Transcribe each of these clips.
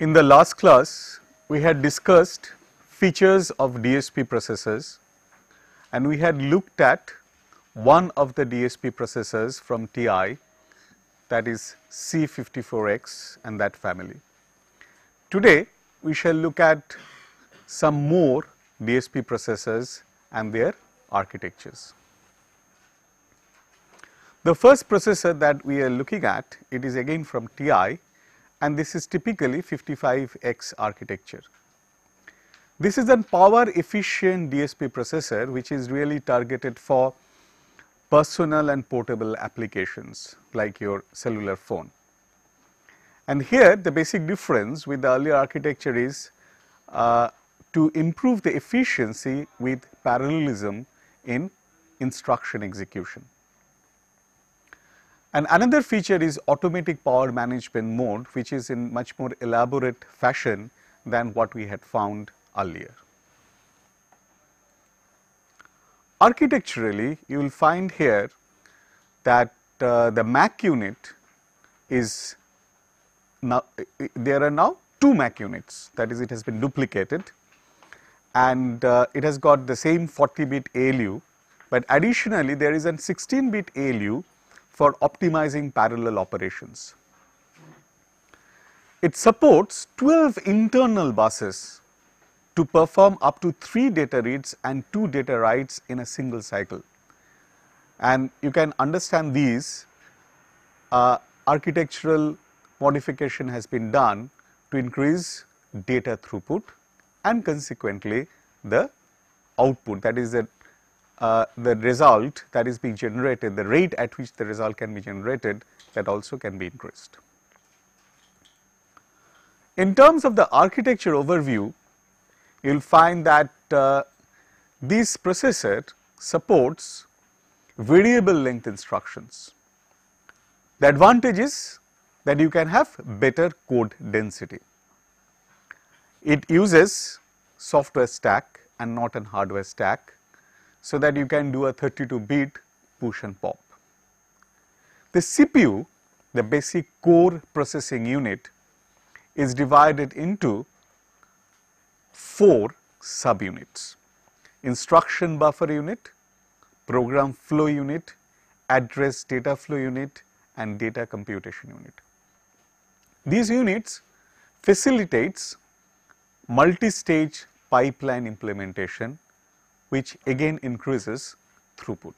In the last class, we had discussed features of DSP processors and we had looked at one of the DSP processors from TI that is C54X and that family. Today, we shall look at some more DSP processors and their architectures. The first processor that we are looking at, it is again from TI and this is typically 55X architecture. This is a power efficient DSP processor which is really targeted for personal and portable applications like your cellular phone. And here the basic difference with the earlier architecture is uh, to improve the efficiency with parallelism in instruction execution. And another feature is automatic power management mode which is in much more elaborate fashion than what we had found earlier. Architecturally you will find here that uh, the MAC unit is now there are now two MAC units. That is it has been duplicated. And uh, it has got the same 40 bit ALU, but additionally there is a 16 bit ALU for optimizing parallel operations. It supports 12 internal buses to perform up to 3 data reads and 2 data writes in a single cycle. And you can understand these uh, architectural modification has been done to increase data throughput and consequently the output that is the uh, the result that is being generated, the rate at which the result can be generated that also can be increased. In terms of the architecture overview, you will find that uh, this processor supports variable length instructions. The advantage is that you can have better code density. It uses software stack and not an hardware stack so that you can do a 32 bit push and pop. The CPU, the basic core processing unit is divided into 4 subunits, instruction buffer unit, program flow unit, address data flow unit and data computation unit. These units facilitates multi-stage pipeline implementation which again increases throughput.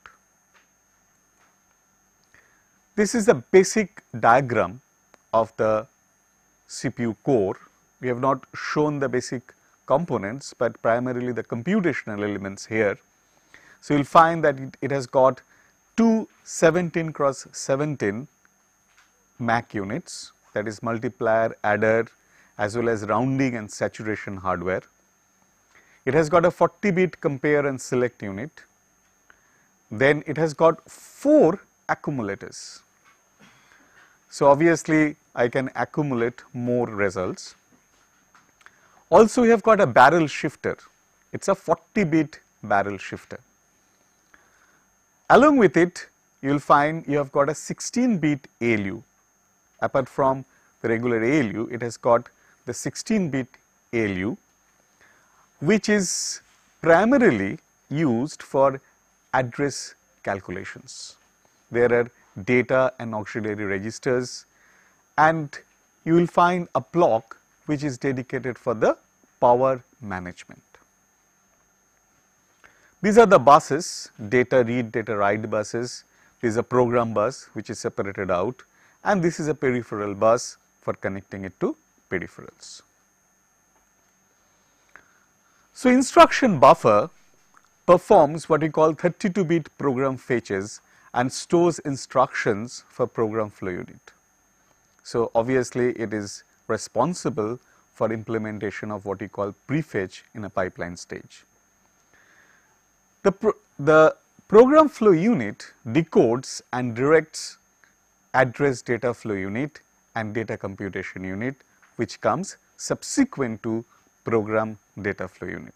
This is the basic diagram of the CPU core. We have not shown the basic components, but primarily the computational elements here. So, you will find that it, it has got two 17 cross 17 MAC units that is multiplier, adder as well as rounding and saturation hardware. It has got a 40 bit compare and select unit. Then it has got 4 accumulators. So, obviously, I can accumulate more results. Also, we have got a barrel shifter. It is a 40 bit barrel shifter. Along with it, you will find you have got a 16 bit ALU. Apart from the regular ALU, it has got the 16 bit ALU which is primarily used for address calculations. There are data and auxiliary registers and you will find a block which is dedicated for the power management. These are the buses, data read, data write buses. This is a program bus which is separated out and this is a peripheral bus for connecting it to peripherals. So, instruction buffer performs what we call 32 bit program fetches and stores instructions for program flow unit. So, obviously it is responsible for implementation of what we call prefetch in a pipeline stage. The, pro the program flow unit decodes and directs address data flow unit and data computation unit which comes subsequent to program data flow unit.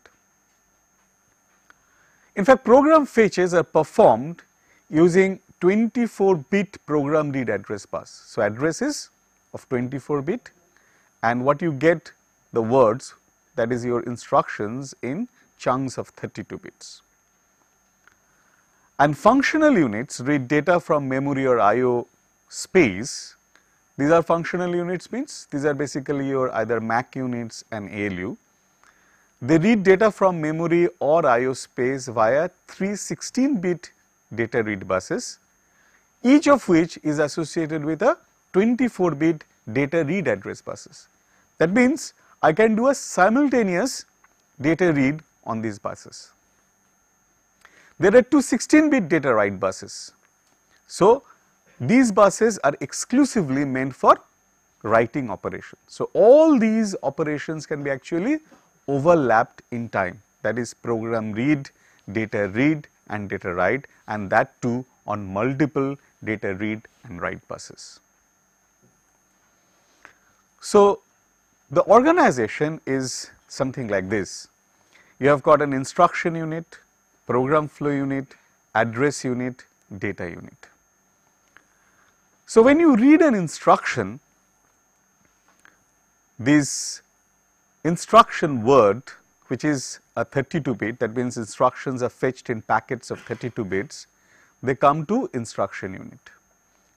In fact, program fetches are performed using 24 bit program read address bus. So, addresses of 24 bit and what you get the words that is your instructions in chunks of 32 bits. And functional units read data from memory or IO space. These are functional units means these are basically your either MAC units and ALU. They read data from memory or IO space via three 16 bit data read buses, each of which is associated with a 24 bit data read address buses. That means I can do a simultaneous data read on these buses. There are two 16 bit data write buses. So, these buses are exclusively meant for writing operations. So, all these operations can be actually overlapped in time that is program read, data read and data write and that too on multiple data read and write buses. So, the organization is something like this. You have got an instruction unit, program flow unit, address unit, data unit. So, when you read an instruction, this instruction word which is a 32 bit that means instructions are fetched in packets of 32 bits, they come to instruction unit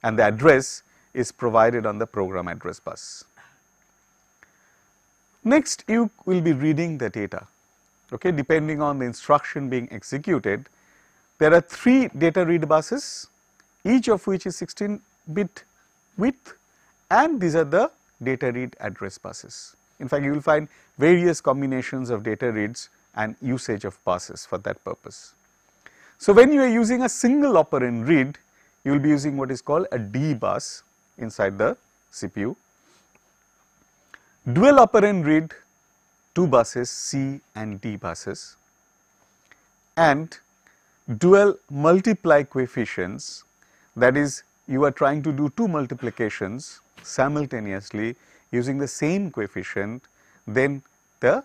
and the address is provided on the program address bus. Next you will be reading the data okay, depending on the instruction being executed. There are three data read buses each of which is 16 bit width and these are the data read address buses. In fact, you will find various combinations of data reads and usage of buses for that purpose. So, when you are using a single operand read, you will be using what is called a D bus inside the CPU. Dual operand read two buses C and D buses and dual multiply coefficients that is you are trying to do two multiplications simultaneously using the same coefficient then the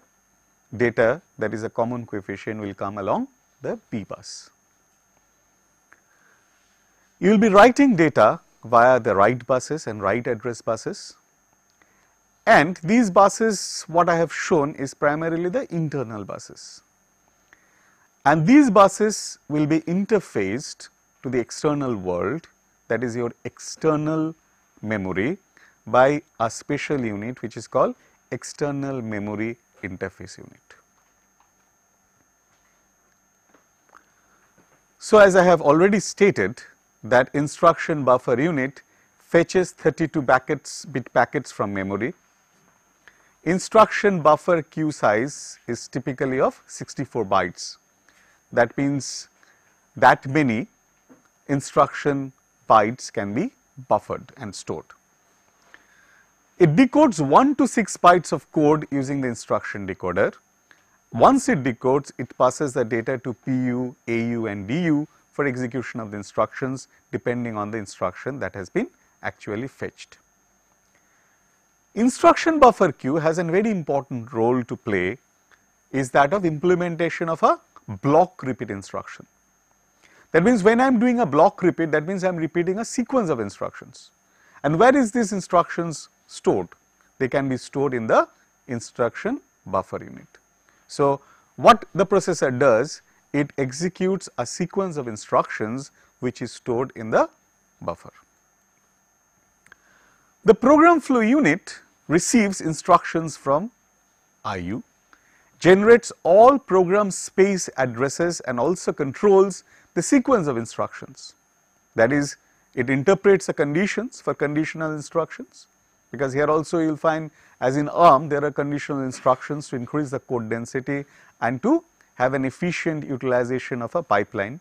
data that is a common coefficient will come along the B bus. You will be writing data via the write buses and write address buses and these buses what I have shown is primarily the internal buses. And these buses will be interfaced to the external world that is your external memory by a special unit which is called external memory interface unit. So, as I have already stated that instruction buffer unit fetches 32 packets bit packets from memory Instruction buffer queue size is typically of 64 bytes. That means that many instruction bytes can be buffered and stored. It decodes 1 to 6 bytes of code using the instruction decoder. Once it decodes, it passes the data to PU, AU and DU for execution of the instructions depending on the instruction that has been actually fetched. Instruction buffer queue has a very important role to play is that of implementation of a block repeat instruction. That means when I am doing a block repeat that means I am repeating a sequence of instructions and where is these instructions stored? They can be stored in the instruction buffer unit. So, what the processor does it executes a sequence of instructions which is stored in the buffer. The program flow unit receives instructions from IU, generates all program space addresses and also controls the sequence of instructions. That is, it interprets the conditions for conditional instructions, because here also you will find as in ARM there are conditional instructions to increase the code density and to have an efficient utilization of a pipeline.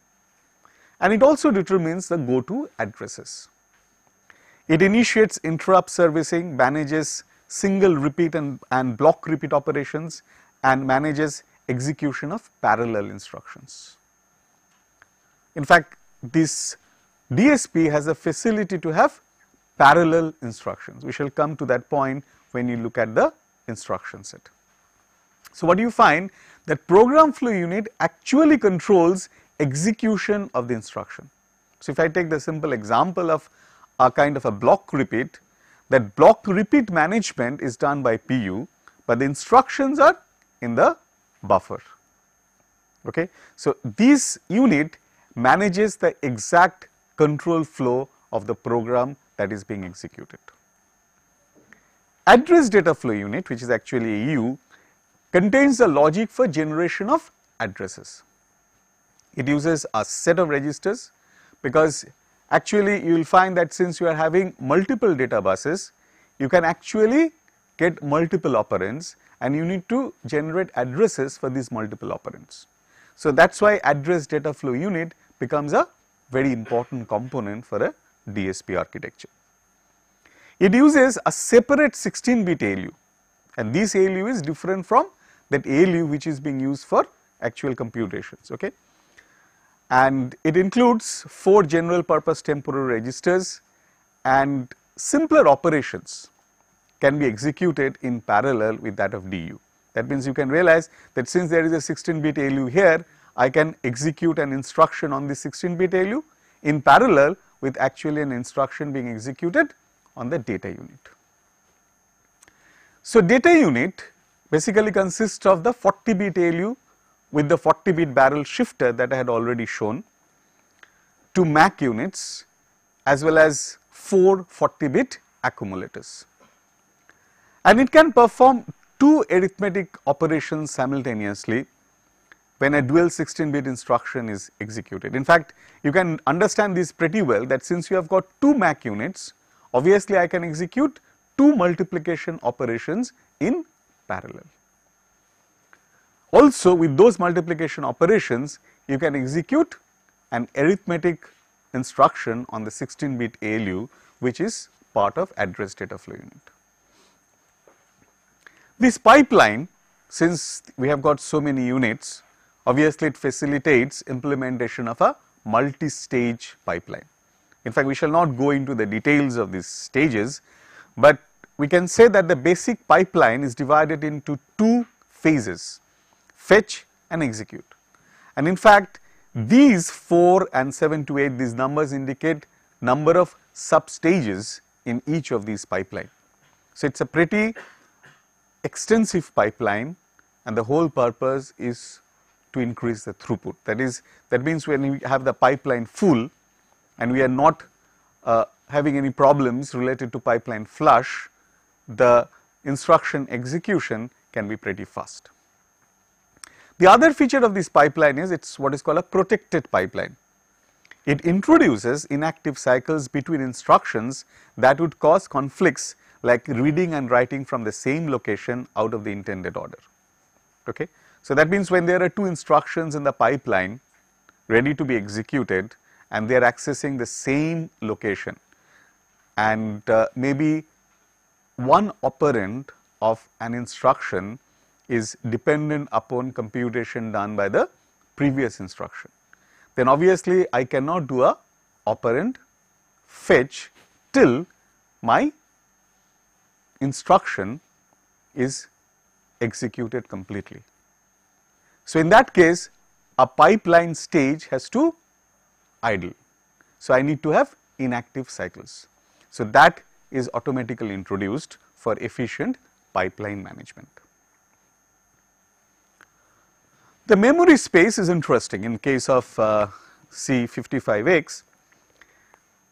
And it also determines the go to addresses. It initiates interrupt servicing, manages single repeat and, and block repeat operations and manages execution of parallel instructions. In fact, this DSP has a facility to have parallel instructions. We shall come to that point when you look at the instruction set. So, what do you find that program flow unit actually controls execution of the instruction. So, if I take the simple example of a kind of a block repeat, that block repeat management is done by PU, but the instructions are in the buffer. Okay. So, this unit manages the exact control flow of the program that is being executed. Address data flow unit which is actually ADU contains the logic for generation of addresses. It uses a set of registers because actually you will find that since you are having multiple data buses, you can actually get multiple operands and you need to generate addresses for these multiple operands. So, that is why address data flow unit becomes a very important component for a DSP architecture. It uses a separate 16 bit ALU and this ALU is different from that ALU which is being used for actual computations. Okay and it includes 4 general purpose temporary registers and simpler operations can be executed in parallel with that of DU. That means you can realize that since there is a 16 bit ALU here, I can execute an instruction on the 16 bit ALU in parallel with actually an instruction being executed on the data unit. So, data unit basically consists of the 40 bit ALU with the 40 bit barrel shifter that I had already shown, two MAC units as well as 4 40 bit accumulators. And it can perform two arithmetic operations simultaneously when a dual 16 bit instruction is executed. In fact, you can understand this pretty well that since you have got two MAC units, obviously I can execute two multiplication operations in parallel. Also with those multiplication operations you can execute an arithmetic instruction on the 16 bit ALU which is part of address data flow unit. This pipeline since we have got so many units obviously it facilitates implementation of a multi-stage pipeline. In fact, we shall not go into the details of these stages, but we can say that the basic pipeline is divided into two phases fetch and execute. And in fact, these 4 and 7 to 8 these numbers indicate number of sub stages in each of these pipeline. So, it is a pretty extensive pipeline and the whole purpose is to increase the throughput. That is that means when we have the pipeline full and we are not uh, having any problems related to pipeline flush, the instruction execution can be pretty fast. The other feature of this pipeline is it is what is called a protected pipeline. It introduces inactive cycles between instructions that would cause conflicts like reading and writing from the same location out of the intended order. Okay. So, that means when there are two instructions in the pipeline ready to be executed and they are accessing the same location and uh, maybe one operand of an instruction is dependent upon computation done by the previous instruction. Then obviously I cannot do a operand fetch till my instruction is executed completely. So in that case a pipeline stage has to idle. So I need to have inactive cycles. So that is automatically introduced for efficient pipeline management. The memory space is interesting in case of uh, C55X,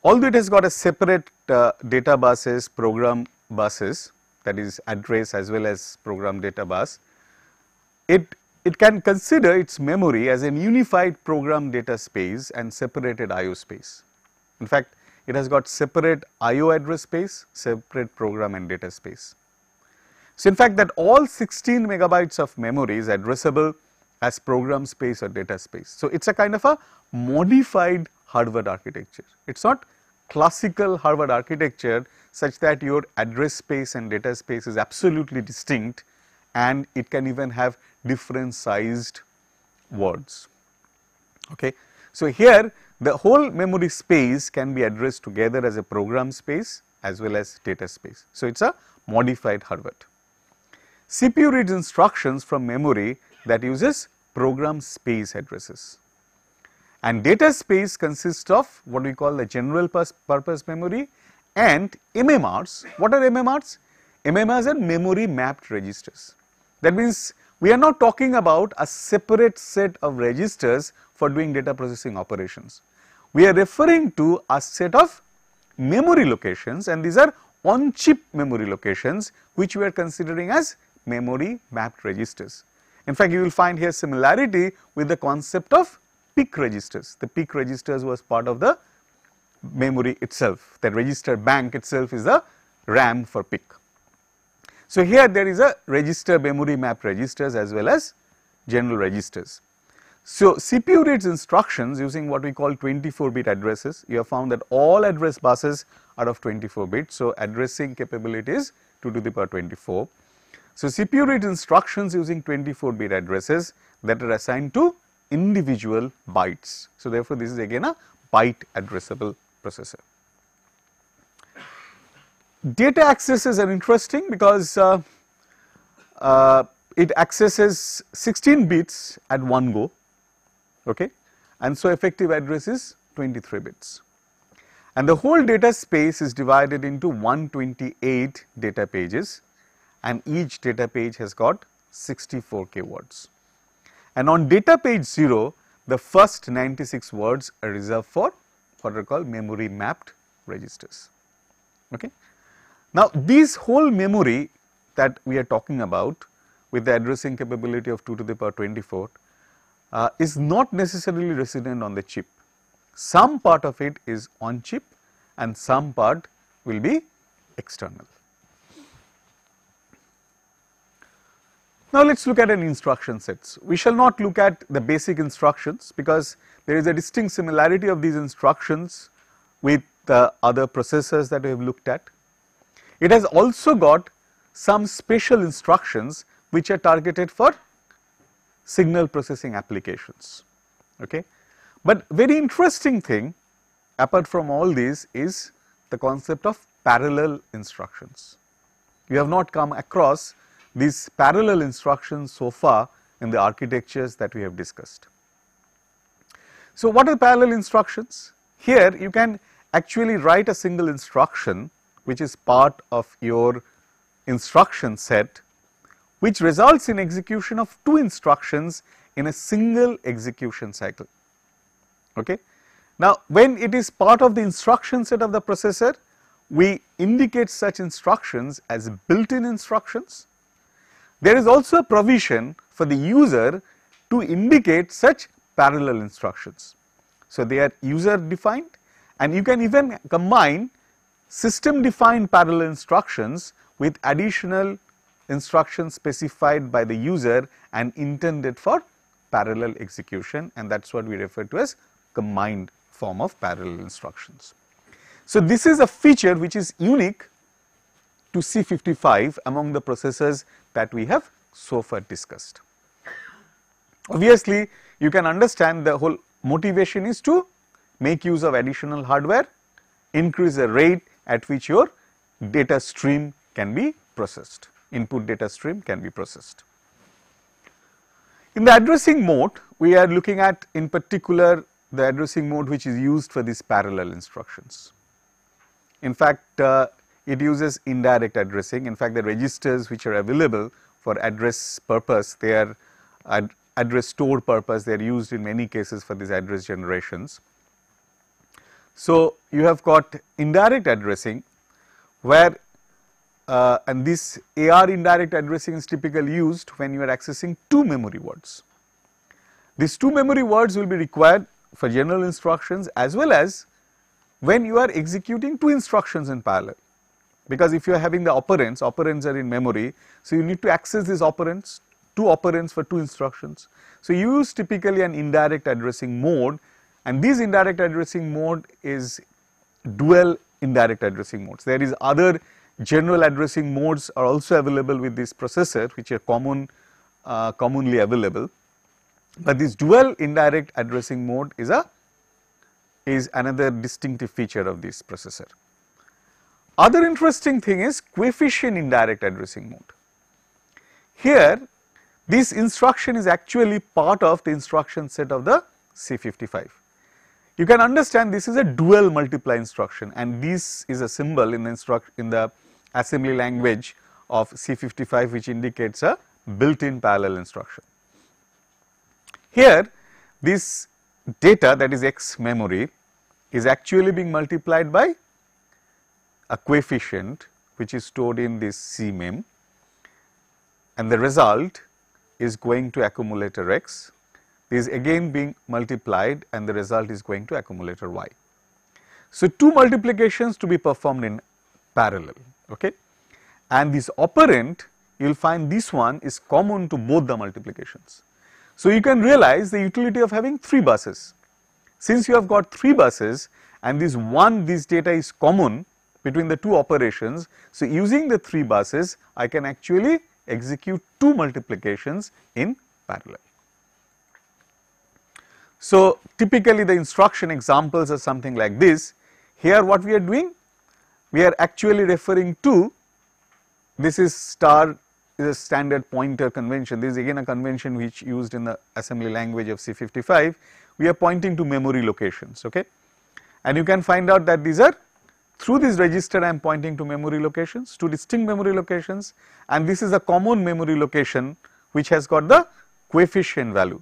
although it has got a separate uh, data buses, program buses that is address as well as program data bus, it, it can consider its memory as an unified program data space and separated IO space. In fact, it has got separate IO address space, separate program and data space. So, in fact, that all 16 megabytes of memory is addressable as program space or data space. So, it is a kind of a modified Harvard architecture. It is not classical Harvard architecture such that your address space and data space is absolutely distinct and it can even have different sized words. Okay. So, here the whole memory space can be addressed together as a program space as well as data space. So, it is a modified Harvard. CPU reads instructions from memory that uses program space addresses. And data space consists of what we call the general purpose memory and MMRs. What are MMRs? MMRs are memory mapped registers. That means we are not talking about a separate set of registers for doing data processing operations. We are referring to a set of memory locations and these are on chip memory locations which we are considering as memory mapped registers. In fact, you will find here similarity with the concept of PIC registers. The PIC registers was part of the memory itself. The register bank itself is a RAM for PIC. So, here there is a register memory map registers as well as general registers. So, CPU reads instructions using what we call 24 bit addresses. You have found that all address buses are of 24 bits. So, addressing capability is 2 to the power 24. So, CPU reads instructions using 24 bit addresses that are assigned to individual bytes. So, therefore, this is again a byte addressable processor. Data accesses are interesting because uh, uh, it accesses 16 bits at one go okay? And so effective address is 23 bits. And the whole data space is divided into 128 data pages and each data page has got 64k words and on data page 0 the first 96 words are reserved for what are called memory mapped registers. Okay. Now, this whole memory that we are talking about with the addressing capability of 2 to the power 24 uh, is not necessarily resident on the chip. Some part of it is on chip and some part will be external. Now, let us look at an instruction sets. We shall not look at the basic instructions because there is a distinct similarity of these instructions with the other processors that we have looked at. It has also got some special instructions which are targeted for signal processing applications. Okay. But very interesting thing apart from all these is the concept of parallel instructions. You have not come across these parallel instructions so far in the architectures that we have discussed. So, what are parallel instructions? Here you can actually write a single instruction which is part of your instruction set which results in execution of two instructions in a single execution cycle. Okay. Now, when it is part of the instruction set of the processor, we indicate such instructions as built-in instructions there is also a provision for the user to indicate such parallel instructions. So, they are user defined and you can even combine system defined parallel instructions with additional instructions specified by the user and intended for parallel execution and that is what we refer to as combined form of parallel instructions. So, this is a feature which is unique to C55 among the processors that we have so far discussed. Obviously, you can understand the whole motivation is to make use of additional hardware, increase the rate at which your data stream can be processed, input data stream can be processed. In the addressing mode, we are looking at in particular the addressing mode which is used for these parallel instructions. In fact, uh, it uses indirect addressing. In fact, the registers which are available for address purpose, they are ad address store purpose, they are used in many cases for these address generations. So, you have got indirect addressing where uh, and this AR indirect addressing is typically used when you are accessing two memory words. These two memory words will be required for general instructions as well as when you are executing two instructions in parallel because if you are having the operands, operands are in memory, so you need to access these operands, two operands for two instructions. So you use typically an indirect addressing mode and this indirect addressing mode is dual indirect addressing modes. There is other general addressing modes are also available with this processor which are common uh, commonly available, but this dual indirect addressing mode is a is another distinctive feature of this processor. Other interesting thing is coefficient indirect addressing mode. Here this instruction is actually part of the instruction set of the C55. you can understand this is a dual multiply instruction and this is a symbol in the instruct in the assembly language of C55 which indicates a built-in parallel instruction. Here this data that is X memory is actually being multiplied by a coefficient which is stored in this CMEM and the result is going to accumulator X. This is again being multiplied and the result is going to accumulator Y. So, two multiplications to be performed in parallel okay and this operand you will find this one is common to both the multiplications. So, you can realize the utility of having 3 buses. Since you have got 3 buses and this one this data is common between the two operations. So, using the 3 buses I can actually execute 2 multiplications in parallel. So, typically the instruction examples are something like this. Here what we are doing? We are actually referring to this is star is a standard pointer convention. This is again a convention which used in the assembly language of C55. We are pointing to memory locations, okay. And you can find out that these are through this register I am pointing to memory locations, two distinct memory locations and this is a common memory location which has got the coefficient value.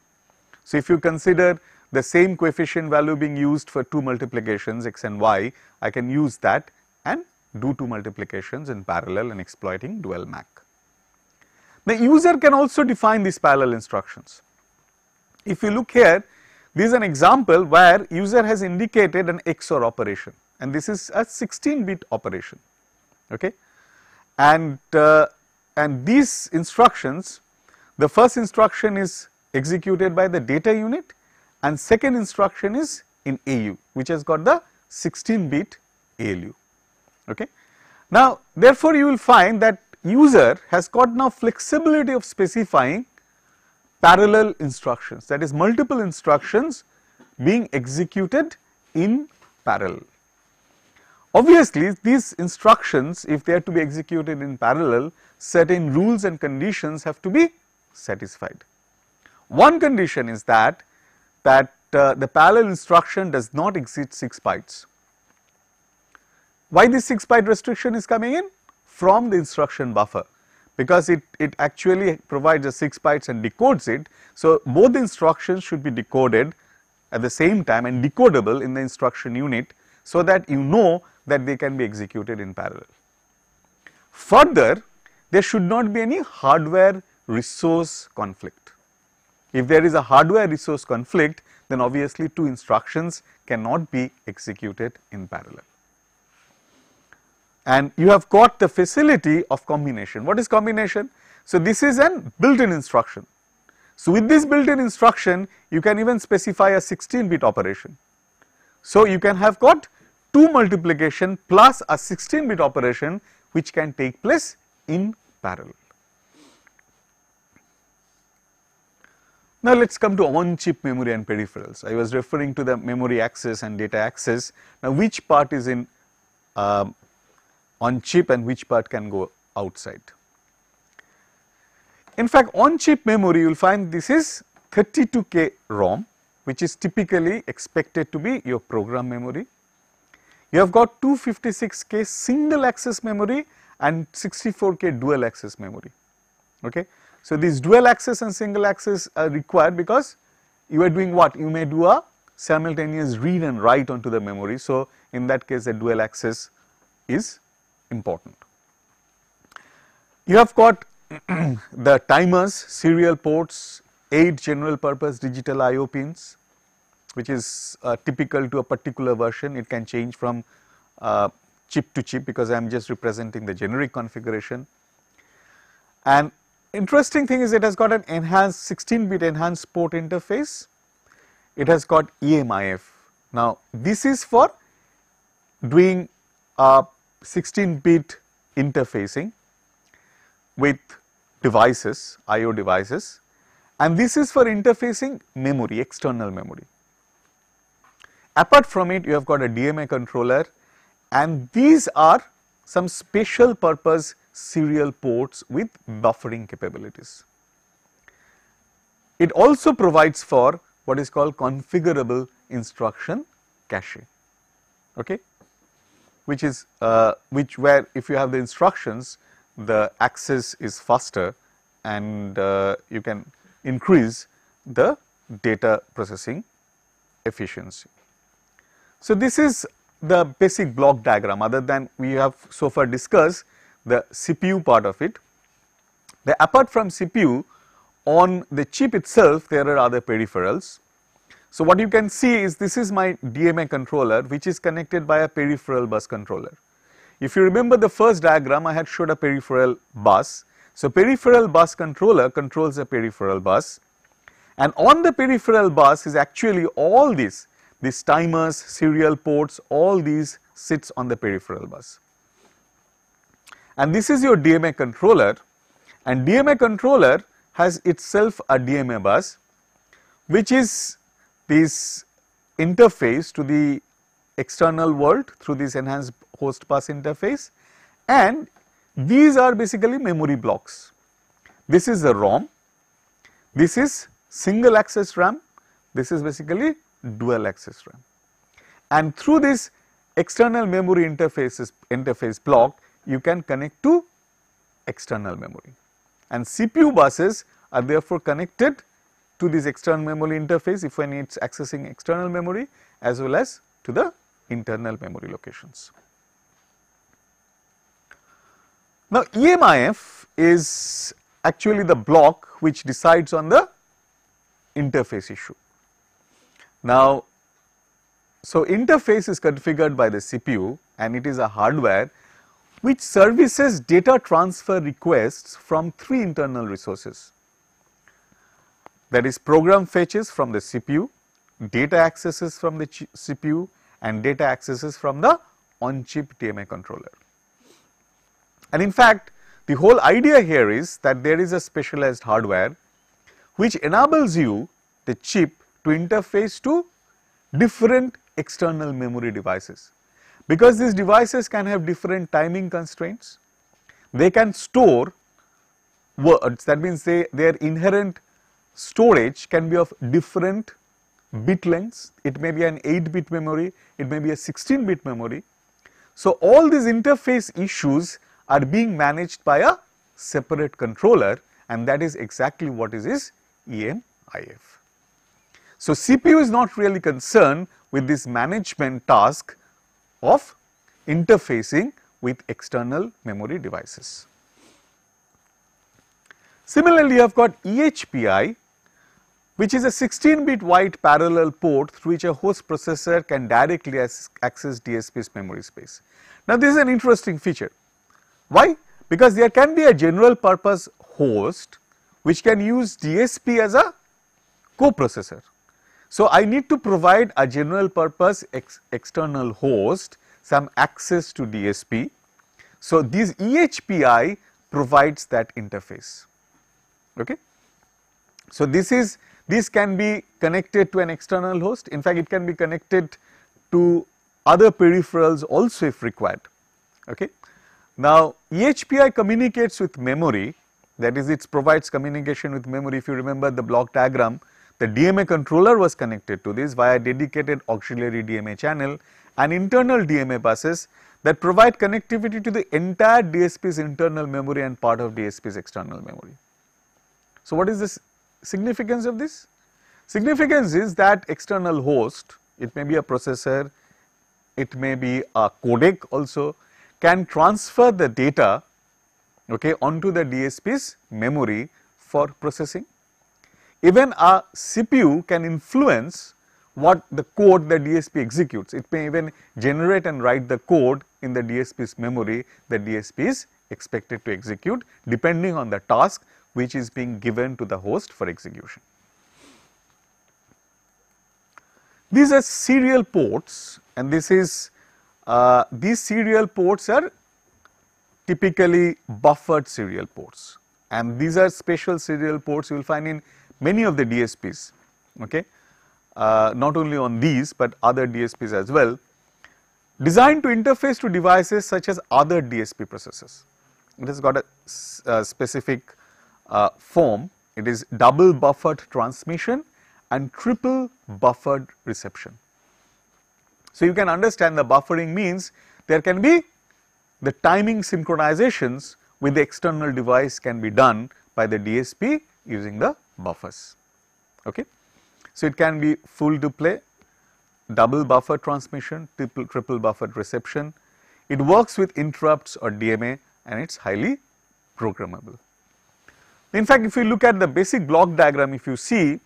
So, if you consider the same coefficient value being used for two multiplications x and y, I can use that and do two multiplications in parallel and exploiting dual MAC. The user can also define these parallel instructions. If you look here, this is an example where user has indicated an XOR operation and this is a 16 bit operation okay? And uh, and these instructions the first instruction is executed by the data unit and second instruction is in AU which has got the 16 bit ALU okay? Now therefore you will find that user has got now flexibility of specifying parallel instructions that is multiple instructions being executed in parallel Obviously, these instructions if they are to be executed in parallel certain rules and conditions have to be satisfied. One condition is that that uh, the parallel instruction does not exceed 6 bytes. Why this 6 byte restriction is coming in? From the instruction buffer because it, it actually provides a 6 bytes and decodes it. So, both instructions should be decoded at the same time and decodable in the instruction unit so that you know that they can be executed in parallel. Further, there should not be any hardware resource conflict. If there is a hardware resource conflict, then obviously two instructions cannot be executed in parallel. And you have got the facility of combination. What is combination? So, this is an built-in instruction. So, with this built-in instruction, you can even specify a 16 bit operation. So, you can have got 2 multiplication plus a 16 bit operation which can take place in parallel. Now let us come to on chip memory and peripherals. I was referring to the memory access and data access. Now which part is in uh, on chip and which part can go outside. In fact on chip memory you will find this is 32k ROM which is typically expected to be your program memory you have got 256k single access memory and 64k dual access memory. Okay. So, these dual access and single access are required because you are doing what? You may do a simultaneous read and write onto the memory. So, in that case the dual access is important. You have got the timers, serial ports, 8 general purpose digital IO pins, which is uh, typical to a particular version. It can change from uh, chip to chip because I am just representing the generic configuration. And interesting thing is it has got an enhanced 16 bit enhanced port interface. It has got EMIF. Now this is for doing a 16 bit interfacing with devices, IO devices and this is for interfacing memory, external memory. Apart from it, you have got a DMA controller and these are some special purpose serial ports with buffering capabilities. It also provides for what is called configurable instruction cache, okay, which is uh, which where if you have the instructions the access is faster and uh, you can increase the data processing efficiency. So, this is the basic block diagram other than we have so far discussed the CPU part of it. The apart from CPU on the chip itself there are other peripherals. So, what you can see is this is my DMA controller which is connected by a peripheral bus controller. If you remember the first diagram I had showed a peripheral bus. So, peripheral bus controller controls a peripheral bus and on the peripheral bus is actually all these, these timers, serial ports, all these sits on the peripheral bus. And this is your DMA controller and DMA controller has itself a DMA bus which is this interface to the external world through this enhanced host bus interface and these are basically memory blocks. This is the ROM, this is single access RAM, this is basically dual access RAM. And through this external memory interfaces interface block, you can connect to external memory. And CPU buses are therefore connected to this external memory interface if one needs accessing external memory as well as to the internal memory locations. Now, EMIF is actually the block which decides on the interface issue. Now, so interface is configured by the CPU and it is a hardware which services data transfer requests from three internal resources. That is program fetches from the CPU, data accesses from the CPU and data accesses from the on-chip DMA controller. And in fact, the whole idea here is that there is a specialized hardware which enables you the chip to interface to different external memory devices. Because these devices can have different timing constraints, they can store words that means they, their inherent storage can be of different bit lengths, it may be an 8 bit memory, it may be a 16 bit memory. So, all these interface issues are being managed by a separate controller and that is exactly what is is EMIF. So, CPU is not really concerned with this management task of interfacing with external memory devices. Similarly, you have got EHPI which is a 16 bit wide parallel port through which a host processor can directly access DSP's memory space. Now, this is an interesting feature. Why? Because there can be a general purpose host which can use DSP as a coprocessor. So, I need to provide a general purpose ex external host some access to DSP. So, this EHPI provides that interface. Okay. So, this is this can be connected to an external host in fact it can be connected to other peripherals also if required. Okay. Now, EHPI communicates with memory that is it provides communication with memory if you remember the block diagram the DMA controller was connected to this via dedicated auxiliary DMA channel and internal DMA buses that provide connectivity to the entire DSP's internal memory and part of DSP's external memory. So, what is the significance of this? Significance is that external host, it may be a processor, it may be a codec also, can transfer the data okay, onto the DSP's memory for processing. Even a CPU can influence what the code the DSP executes. It may even generate and write the code in the DSP's memory that DSP is expected to execute depending on the task which is being given to the host for execution. These are serial ports and this is uh, these serial ports are typically buffered serial ports and these are special serial ports you will find in many of the DSPs okay uh, not only on these but other DSPs as well designed to interface to devices such as other DSP processors. It has got a, a specific uh, form it is double buffered transmission and triple buffered reception. So, you can understand the buffering means there can be the timing synchronizations with the external device can be done by the DSP using the buffers. Okay. So, it can be full duplex, double buffer transmission, triple, triple buffered reception. It works with interrupts or DMA and it is highly programmable. In fact, if you look at the basic block diagram, if you see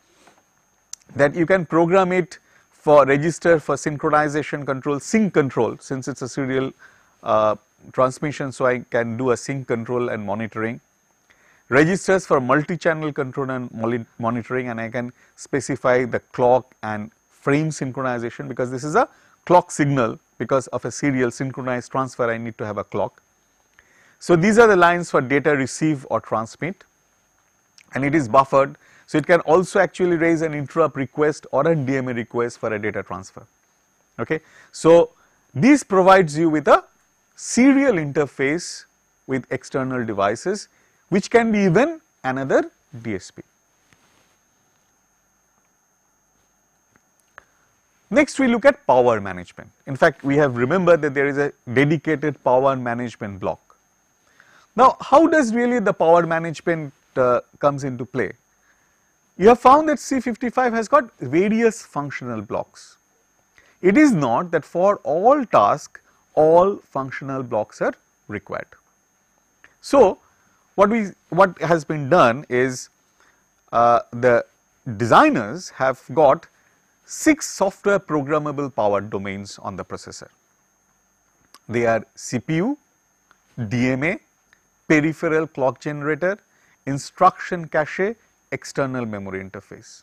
that you can program it for register for synchronization control, sync control since it is a serial uh, transmission. So, I can do a sync control and monitoring registers for multi-channel control and monitoring and I can specify the clock and frame synchronization because this is a clock signal because of a serial synchronized transfer I need to have a clock. So, these are the lines for data receive or transmit and it is buffered. So, it can also actually raise an interrupt request or a DMA request for a data transfer. Okay. So, this provides you with a serial interface with external devices which can be even another DSP. Next we look at power management. In fact, we have remembered that there is a dedicated power management block. Now, how does really the power management uh, comes into play? You have found that C55 has got various functional blocks. It is not that for all tasks all functional blocks are required. So, what we what has been done is uh, the designers have got 6 software programmable power domains on the processor. They are CPU, DMA, peripheral clock generator, instruction cache, external memory interface.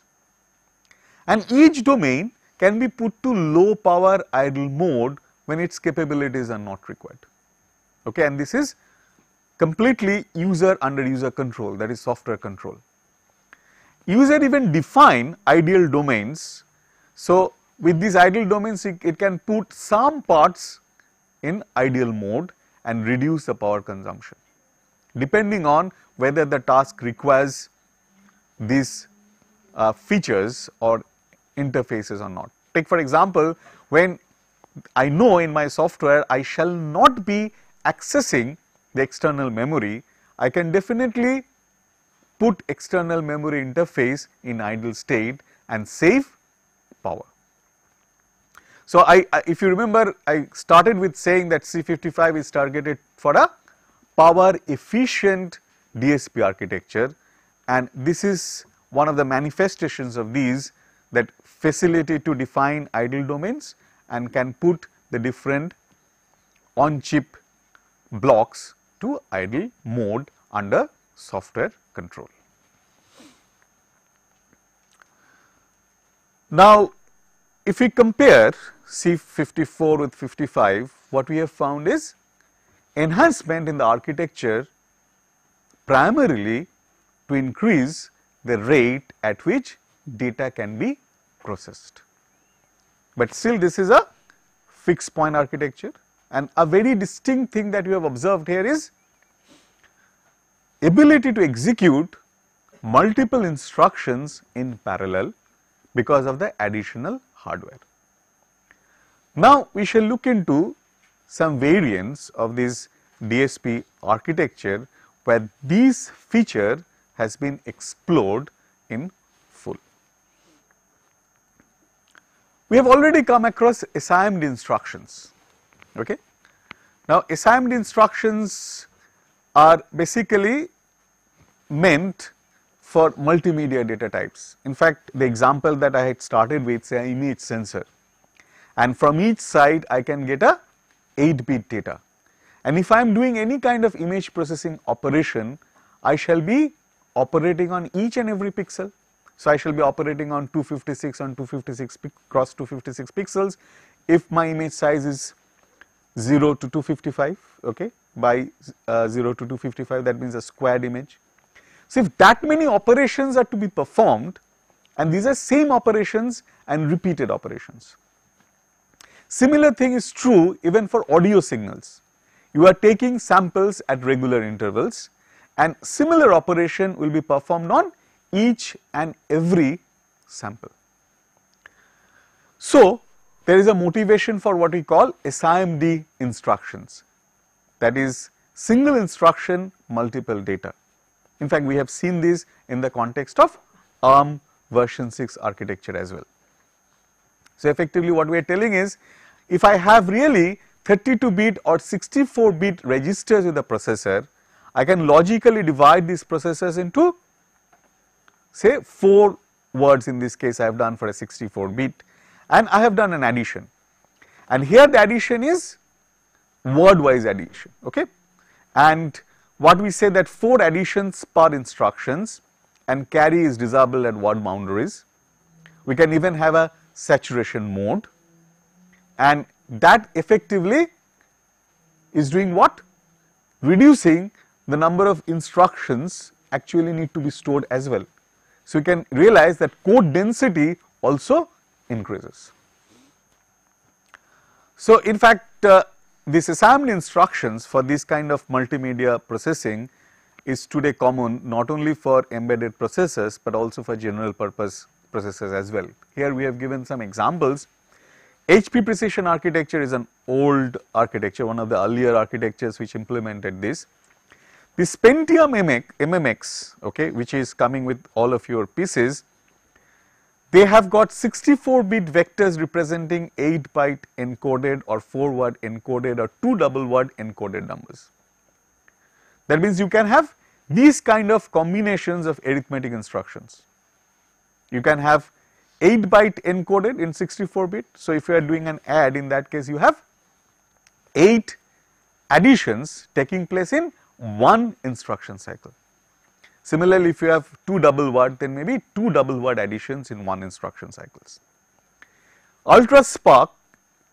And each domain can be put to low power idle mode when its capabilities are not required. Okay, and this is completely user under user control that is software control. User even define idle domains. So, with these idle domains it, it can put some parts in idle mode and reduce the power consumption depending on whether the task requires these uh, features or interfaces or not. Take for example, when I know in my software I shall not be accessing the external memory, I can definitely put external memory interface in idle state and save power. So, I, I, if you remember I started with saying that C55 is targeted for a power efficient DSP architecture and this is one of the manifestations of these that facility to define idle domains and can put the different on chip blocks to idle mode under software control. Now, if we compare C54 with 55, what we have found is enhancement in the architecture primarily to increase the rate at which data can be processed. But still this is a fixed point architecture and a very distinct thing that you have observed here is ability to execute multiple instructions in parallel because of the additional hardware. Now, we shall look into some variants of this DSP architecture where this feature has been explored in full. We have already come across SIMD instructions Okay. Now, SIMD instructions are basically meant for multimedia data types. In fact, the example that I had started with say an image sensor and from each side I can get a 8 bit data. And if I am doing any kind of image processing operation, I shall be operating on each and every pixel. So, I shall be operating on 256 on 256 cross 256 pixels. If my image size is 0 to 255 okay by uh, 0 to 255 that means a squared image. So, if that many operations are to be performed and these are same operations and repeated operations. Similar thing is true even for audio signals. You are taking samples at regular intervals and similar operation will be performed on each and every sample. So, there is a motivation for what we call SIMD instructions that is single instruction multiple data. In fact, we have seen this in the context of ARM version 6 architecture as well. So, effectively what we are telling is if I have really 32 bit or 64 bit registers with the processor, I can logically divide these processors into say 4 words in this case I have done for a 64 bit and I have done an addition and here the addition is word wise addition okay and what we say that 4 additions per instructions and carry is disable at word boundaries. We can even have a saturation mode and that effectively is doing what? Reducing the number of instructions actually need to be stored as well. So, you can realize that code density also increases. So, in fact, uh, this assembly instructions for this kind of multimedia processing is today common not only for embedded processors, but also for general purpose processors as well. Here we have given some examples. HP precision architecture is an old architecture, one of the earlier architectures which implemented this. This Pentium MMX, okay, which is coming with all of your PCs, they have got 64 bit vectors representing 8 byte encoded or 4 word encoded or 2 double word encoded numbers. That means you can have these kind of combinations of arithmetic instructions. You can have 8 byte encoded in 64 bit. So, if you are doing an add in that case you have 8 additions taking place in one instruction cycle. Similarly, if you have two double word, then maybe two double word additions in one instruction cycles. UltraSPARC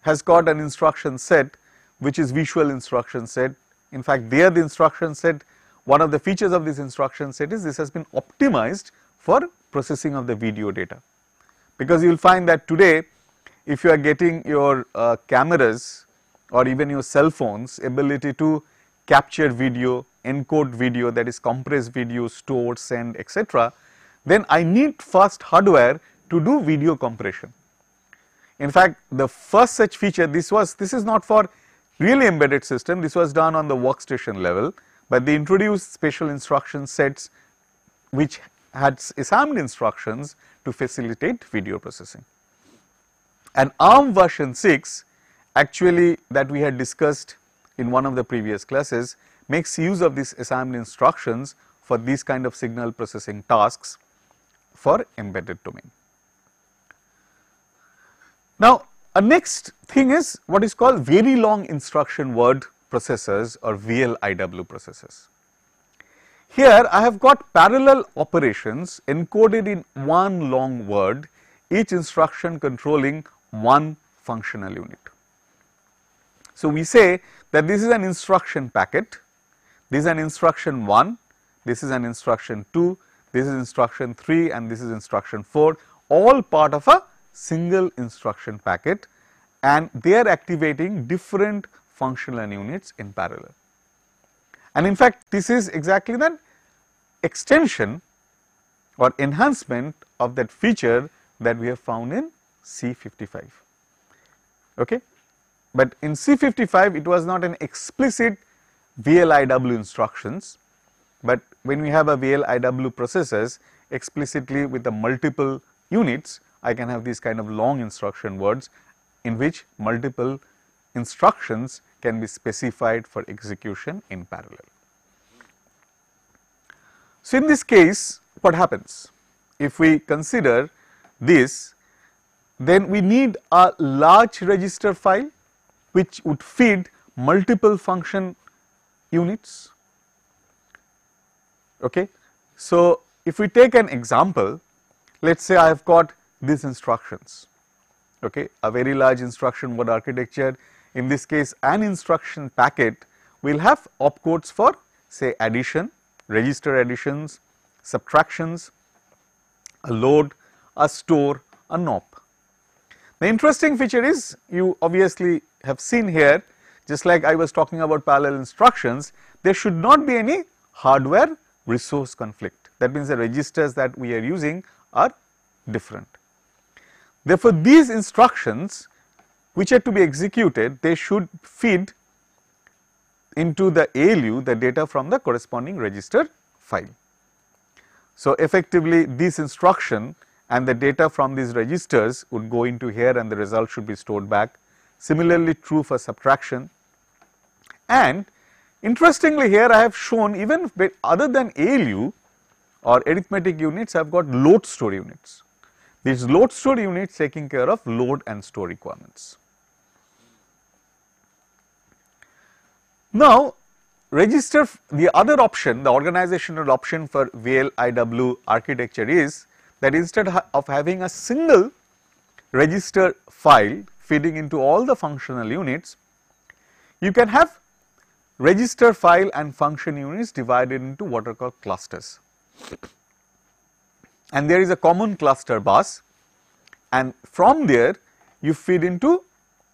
has got an instruction set which is visual instruction set. In fact, there the instruction set, one of the features of this instruction set is this has been optimized for processing of the video data. Because you will find that today, if you are getting your uh, cameras or even your cell phones ability to capture video encode video that is compress video, store, send etc., then I need first hardware to do video compression. In fact, the first such feature this was this is not for really embedded system this was done on the workstation level, but they introduced special instruction sets which had SIMD instructions to facilitate video processing. And ARM version 6 actually that we had discussed in one of the previous classes makes use of these assembly instructions for these kind of signal processing tasks for embedded domain. Now, a next thing is what is called very long instruction word processors or VLIW processors. Here I have got parallel operations encoded in one long word, each instruction controlling one functional unit. So, we say that this is an instruction packet this is an instruction 1, this is an instruction 2, this is instruction 3 and this is instruction 4 all part of a single instruction packet and they are activating different functional units in parallel. And in fact, this is exactly the extension or enhancement of that feature that we have found in C55. Okay? But in C55 it was not an explicit VLIW instructions, but when we have a VLIW processors explicitly with the multiple units, I can have these kind of long instruction words in which multiple instructions can be specified for execution in parallel. So, in this case what happens? If we consider this, then we need a large register file which would feed multiple function units. Okay. So, if we take an example, let us say I have got these instructions, okay, a very large instruction word architecture. In this case, an instruction packet will have opcodes for say addition, register additions, subtractions, a load, a store, a NOP. The interesting feature is you obviously have seen here just like I was talking about parallel instructions, there should not be any hardware resource conflict. That means the registers that we are using are different. Therefore, these instructions which are to be executed, they should feed into the ALU the data from the corresponding register file. So, effectively this instruction and the data from these registers would go into here and the result should be stored back. Similarly true for subtraction and interestingly here I have shown even other than ALU or arithmetic units I have got load store units. These load store units taking care of load and store requirements. Now, register the other option the organizational option for VLIW architecture is that instead of having a single register file feeding into all the functional units, you can have register file and function units divided into what are called clusters. And there is a common cluster bus and from there you feed into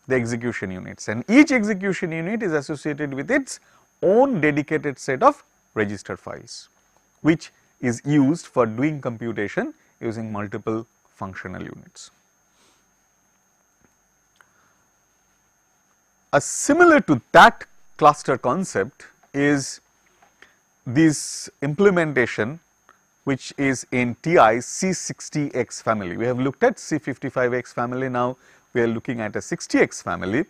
the execution units and each execution unit is associated with its own dedicated set of register files which is used for doing computation using multiple functional units. A similar to that cluster concept is this implementation which is in TI C60X family. We have looked at C55X family now we are looking at a 60X family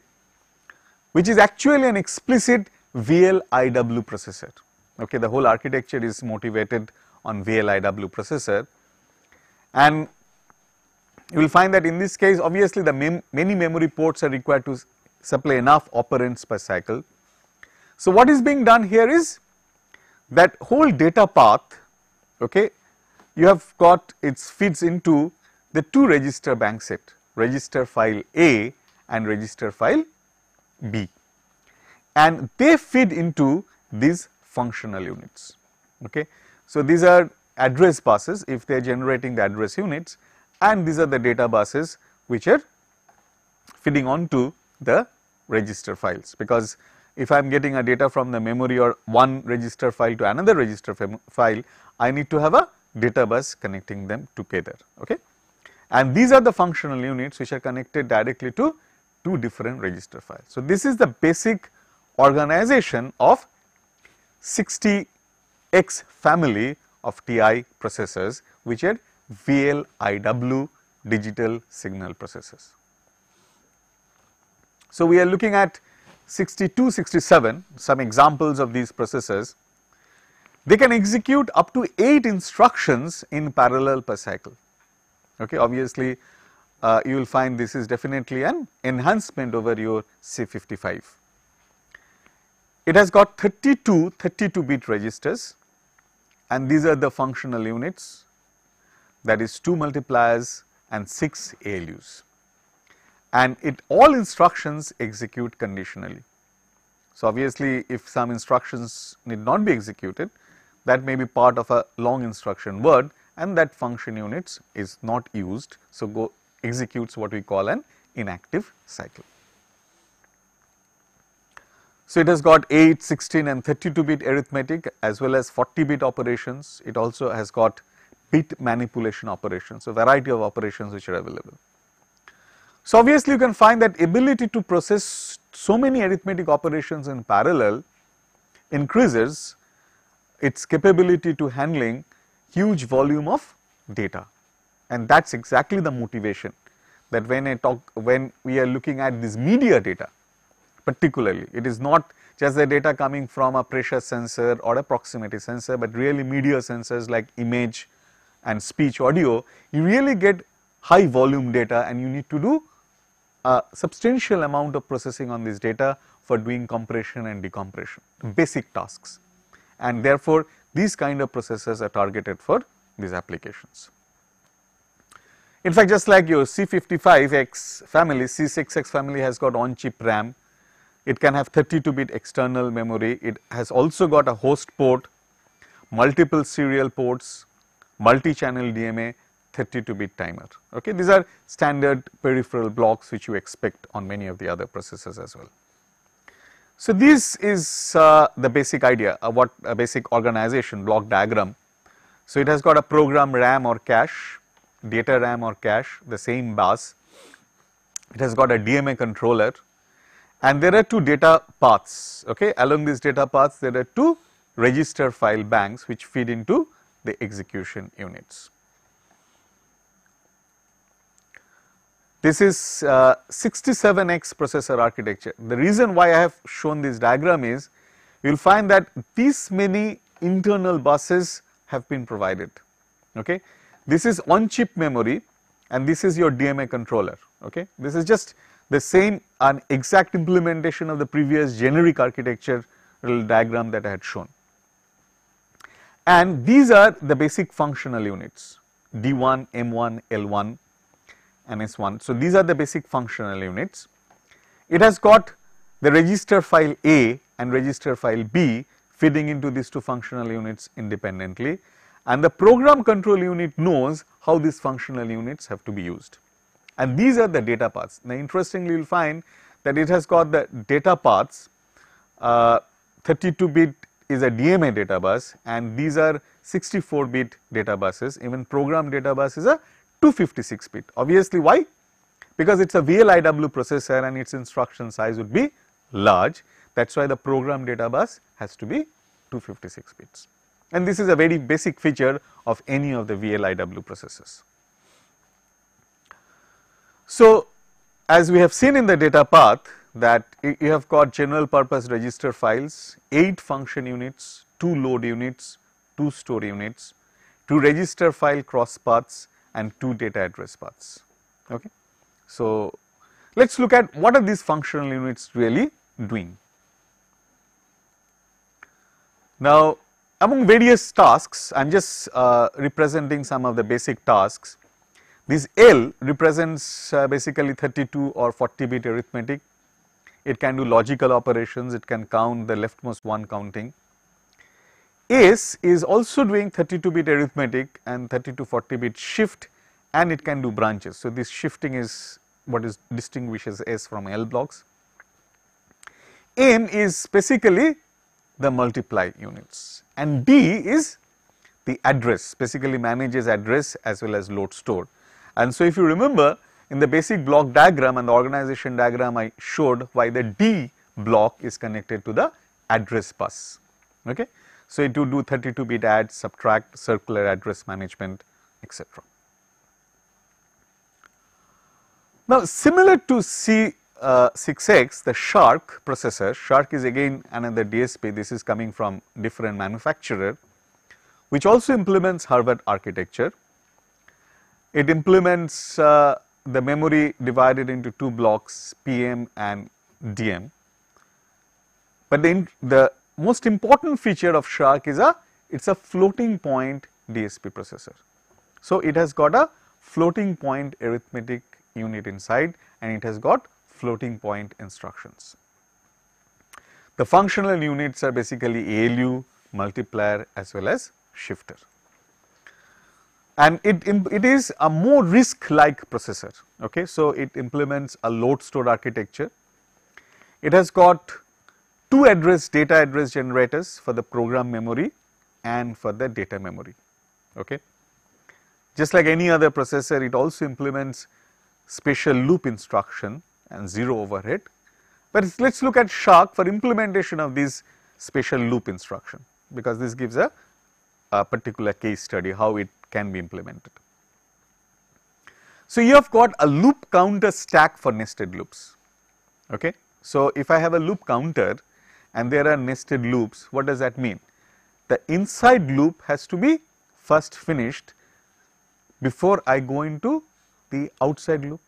which is actually an explicit VLIW processor. Okay, the whole architecture is motivated on VLIW processor and you will find that in this case obviously the mem many memory ports are required to supply enough operands per cycle. So, what is being done here is that whole data path okay, you have got its feeds into the two register bank set register file A and register file B and they feed into these functional units. Okay. So, these are address buses if they are generating the address units and these are the data buses which are feeding on to the register files because if I am getting a data from the memory or one register file to another register file, I need to have a data bus connecting them together. Okay and these are the functional units which are connected directly to two different register files. So, this is the basic organization of 60X family of TI processors which are VLIW digital signal processors. So, we are looking at 62, 67 some examples of these processors. They can execute up to 8 instructions in parallel per cycle. Okay. Obviously, uh, you will find this is definitely an enhancement over your C55. It has got 32 32 bit registers and these are the functional units that is 2 multipliers and 6 ALUs and it all instructions execute conditionally. So, obviously, if some instructions need not be executed that may be part of a long instruction word and that function units is not used. So, go executes what we call an inactive cycle. So, it has got 8, 16 and 32 bit arithmetic as well as 40 bit operations. It also has got bit manipulation operations, so variety of operations which are available. So, obviously, you can find that ability to process so many arithmetic operations in parallel increases its capability to handling huge volume of data. And that is exactly the motivation that when I talk when we are looking at this media data particularly it is not just the data coming from a pressure sensor or a proximity sensor but really media sensors like image and speech audio. You really get high volume data and you need to do a substantial amount of processing on this data for doing compression and decompression hmm. basic tasks. And therefore these kind of processors are targeted for these applications. In fact, just like your C55X family, C6X family has got on chip RAM, it can have 32 bit external memory, it has also got a host port, multiple serial ports, multi-channel DMA, 32 bit timer. Okay, These are standard peripheral blocks which you expect on many of the other processors as well. So, this is uh, the basic idea of what a basic organization block diagram. So, it has got a program RAM or cache, data RAM or cache, the same bus. it has got a DMA controller and there are two data paths okay along these data paths there are two register file banks which feed into the execution units. This is uh, 67x processor architecture. The reason why I have shown this diagram is you will find that these many internal buses have been provided. Okay. This is on chip memory and this is your DMA controller. Okay. This is just the same an exact implementation of the previous generic architecture diagram that I had shown. And these are the basic functional units D1, M1, L1 and S1. So, these are the basic functional units. It has got the register file A and register file B feeding into these two functional units independently and the program control unit knows how these functional units have to be used. And these are the data paths. Now, interestingly you will find that it has got the data paths uh, 32 bit is a DMA data bus and these are 64 bit data buses even program data bus is a 256 bit. Obviously why? Because it is a VLIW processor and its instruction size would be large that is why the program data bus has to be 256 bits and this is a very basic feature of any of the VLIW processors. So, as we have seen in the data path that you have got general purpose register files, 8 function units, 2 load units, 2 store units, 2 register file cross paths and 2 data address paths. Okay. So, let us look at what are these functional units really doing. Now, among various tasks, I am just uh, representing some of the basic tasks. This L represents uh, basically 32 or 40 bit arithmetic. It can do logical operations, it can count the leftmost one counting. S is also doing 32 bit arithmetic and 32 40 bit shift and it can do branches. So, this shifting is what is distinguishes S from L blocks. M is basically the multiply units and D is the address basically manages address as well as load store. And so, if you remember in the basic block diagram and the organization diagram I showed why the D block is connected to the address bus. Okay. So, it would do 32 bit add, subtract, circular address management etc. Now, similar to C6X, uh, the SHARC processor, SHARC is again another DSP, this is coming from different manufacturer, which also implements Harvard architecture. It implements uh, the memory divided into two blocks PM and DM. But the, the most important feature of SHARC is a it is a floating point DSP processor. So, it has got a floating point arithmetic unit inside and it has got floating point instructions. The functional units are basically ALU, multiplier as well as shifter. And it, it is a more RISC like processor. Okay? So, it implements a load store architecture. It has got two address data address generators for the program memory and for the data memory. Okay? Just like any other processor, it also implements special loop instruction and 0 overhead. But let us look at SHARC for implementation of this special loop instruction because this gives a, a particular case study how it can be implemented. So, you have got a loop counter stack for nested loops. Okay? So, if I have a loop counter and there are nested loops, what does that mean? The inside loop has to be first finished before I go into the outside loop.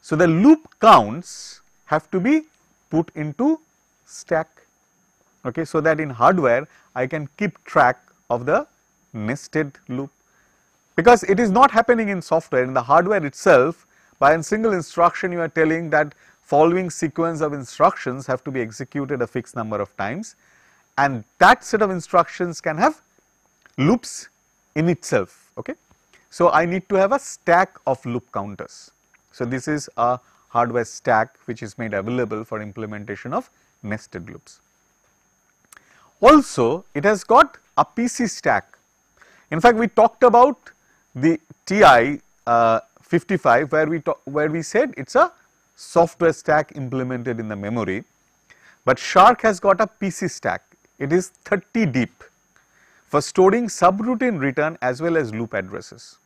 So, the loop counts have to be put into stack okay, so that in hardware I can keep track of the nested loop because it is not happening in software in the hardware itself by a single instruction you are telling that following sequence of instructions have to be executed a fixed number of times and that set of instructions can have loops in itself okay. So, I need to have a stack of loop counters. So, this is a hardware stack which is made available for implementation of nested loops. Also, it has got a PC stack. In fact, we talked about the TI uh, 55 where we where we said it is a software stack implemented in the memory, but SHARC has got a PC stack. It is 30 deep for storing subroutine return as well as loop addresses.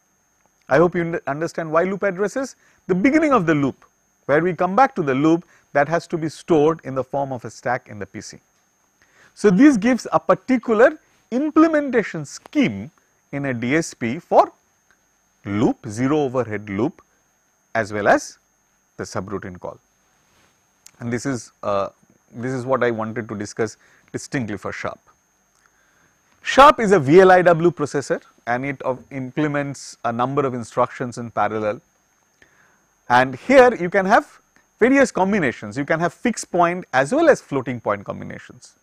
I hope you understand why loop addresses. The beginning of the loop where we come back to the loop that has to be stored in the form of a stack in the PC. So, this gives a particular implementation scheme in a DSP for loop, zero overhead loop as well as the subroutine call. And this is, uh, this is what I wanted to discuss distinctly for SHARC. SHARC is a VLIW processor and it implements a number of instructions in parallel. And here you can have various combinations, you can have fixed point as well as floating point combinations.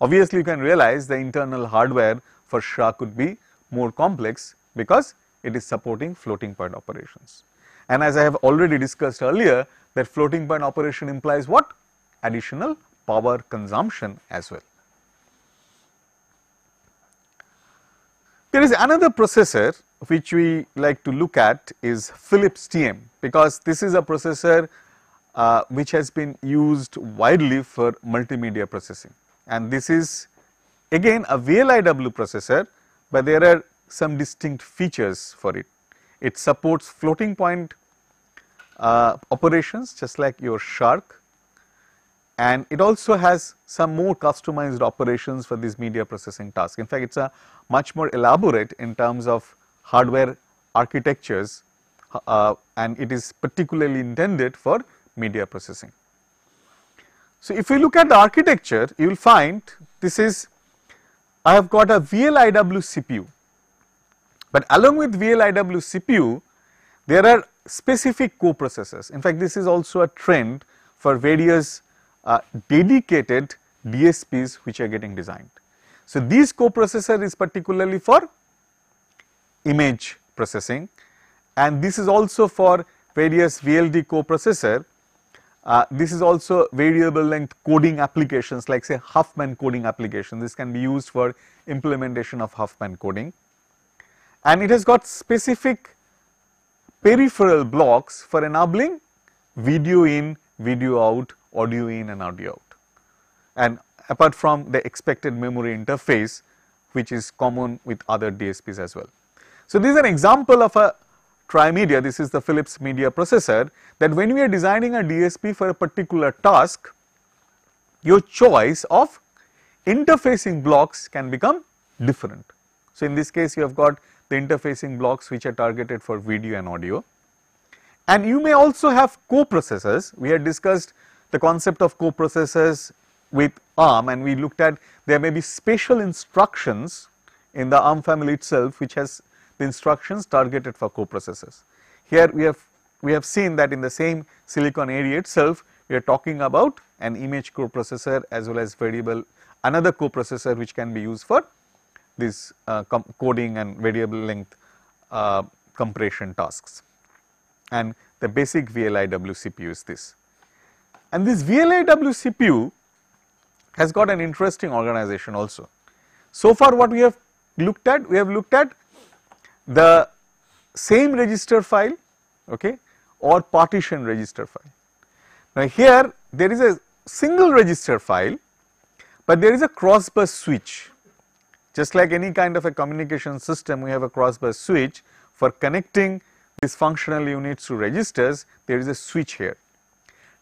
Obviously, you can realize the internal hardware for SHARC could be more complex because it is supporting floating point operations. And as I have already discussed earlier that floating point operation implies what? Additional power consumption as well. There is another processor which we like to look at is Philips TM because this is a processor uh, which has been used widely for multimedia processing and this is again a VLIW processor, but there are some distinct features for it. It supports floating point uh, operations just like your SHARC and it also has some more customized operations for this media processing task. In fact, it is a much more elaborate in terms of hardware architectures uh, and it is particularly intended for media processing. So, if you look at the architecture you will find this is I have got a VLIW CPU, but along with VLIW CPU there are specific coprocessors. In fact, this is also a trend for various uh, dedicated DSPs which are getting designed. So, this coprocessor is particularly for image processing and this is also for various VLD coprocessor. Uh, this is also variable length coding applications like say Huffman coding application. This can be used for implementation of Huffman coding and it has got specific peripheral blocks for enabling video in, video out, audio in and audio out. And apart from the expected memory interface which is common with other DSPs as well. So, this is an example of a TriMedia, this is the Philips media processor that when we are designing a DSP for a particular task, your choice of interfacing blocks can become different. So, in this case you have got the interfacing blocks which are targeted for video and audio and you may also have co-processors. We had discussed the concept of co-processors with ARM and we looked at there may be special instructions in the ARM family itself which has the instructions targeted for coprocessors. Here we have we have seen that in the same silicon area itself we are talking about an image coprocessor as well as variable another coprocessor which can be used for this uh, coding and variable length uh, compression tasks and the basic VLIW CPU is this. And this VLIW CPU has got an interesting organization also. So far what we have looked at, we have looked at the same register file okay, or partition register file. Now here there is a single register file, but there is a crossbar switch. Just like any kind of a communication system, we have a crossbar switch for connecting these functional units to registers, there is a switch here.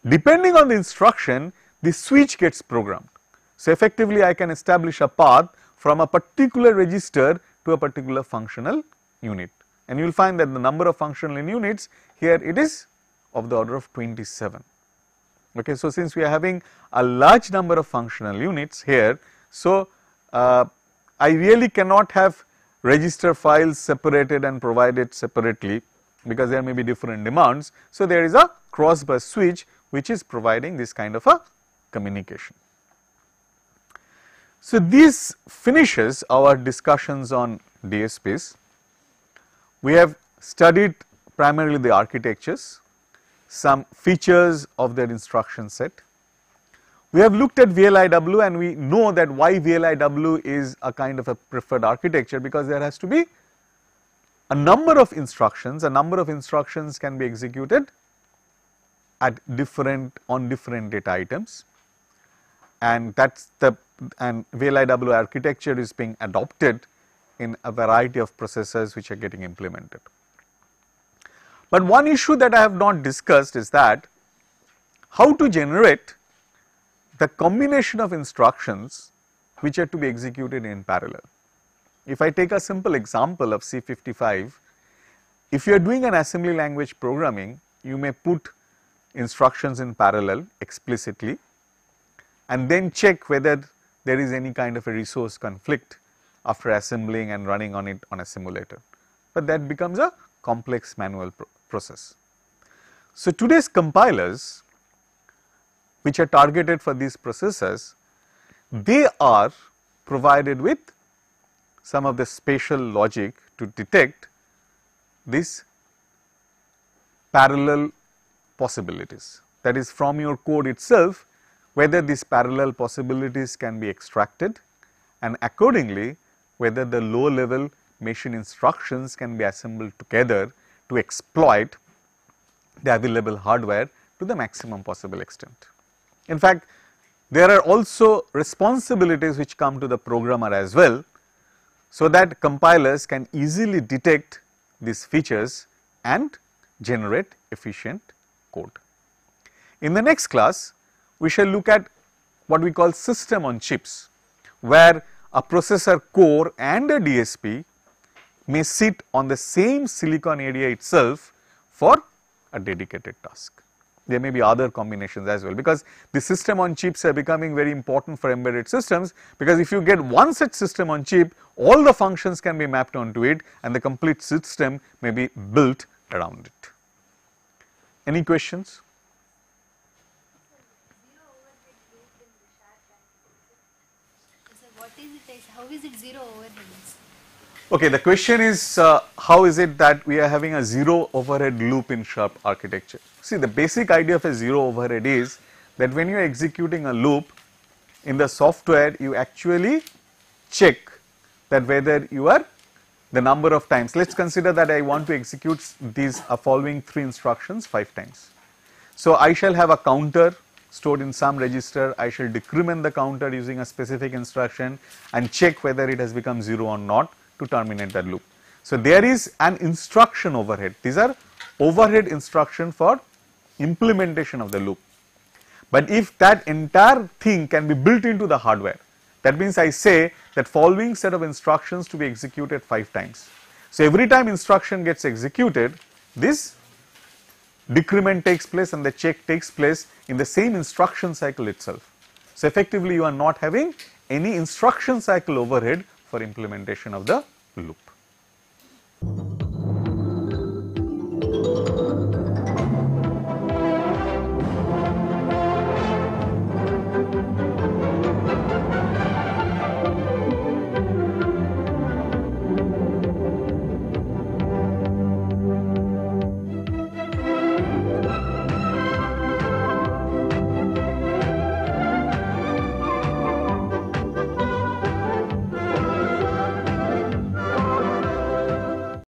Depending on the instruction, the switch gets programmed. So, effectively I can establish a path from a particular register to a particular functional unit and you will find that the number of functional units here it is of the order of 27. Okay, so, since we are having a large number of functional units here, so uh, I really cannot have register files separated and provided separately because there may be different demands. So, there is a crossbar switch which is providing this kind of a communication. So, this finishes our discussions on DSPs. We have studied primarily the architectures, some features of their instruction set. We have looked at VLIW and we know that why VLIW is a kind of a preferred architecture because there has to be a number of instructions, a number of instructions can be executed at different on different data items and that's the and VLIW architecture is being adopted in a variety of processors which are getting implemented. But one issue that I have not discussed is that how to generate the combination of instructions which are to be executed in parallel. If I take a simple example of C55, if you are doing an assembly language programming, you may put instructions in parallel explicitly and then check whether there is any kind of a resource conflict after assembling and running on it on a simulator, but that becomes a complex manual pro process. So, today's compilers which are targeted for these processors, hmm. they are provided with some of the spatial logic to detect these parallel possibilities. That is from your code itself whether these parallel possibilities can be extracted and accordingly whether the low level machine instructions can be assembled together to exploit the available hardware to the maximum possible extent. In fact, there are also responsibilities which come to the programmer as well, so that compilers can easily detect these features and generate efficient code. In the next class, we shall look at what we call system on chips, where a processor core and a DSP may sit on the same silicon area itself for a dedicated task. There may be other combinations as well because the system on chips are becoming very important for embedded systems because if you get one such system on chip, all the functions can be mapped onto it and the complete system may be built around it. Any questions? how is it zero overheads? Okay, the question is uh, how is it that we are having a zero overhead loop in SHARC architecture? See the basic idea of a zero overhead is that when you are executing a loop in the software you actually check that whether you are the number of times. Let us consider that I want to execute these uh, following three instructions 5 times. So, I shall have a counter stored in some register, I shall decrement the counter using a specific instruction and check whether it has become 0 or not to terminate that loop. So, there is an instruction overhead, these are overhead instruction for implementation of the loop. But if that entire thing can be built into the hardware, that means I say that following set of instructions to be executed 5 times. So, every time instruction gets executed, this decrement takes place and the check takes place in the same instruction cycle itself. So, effectively you are not having any instruction cycle overhead for implementation of the loop.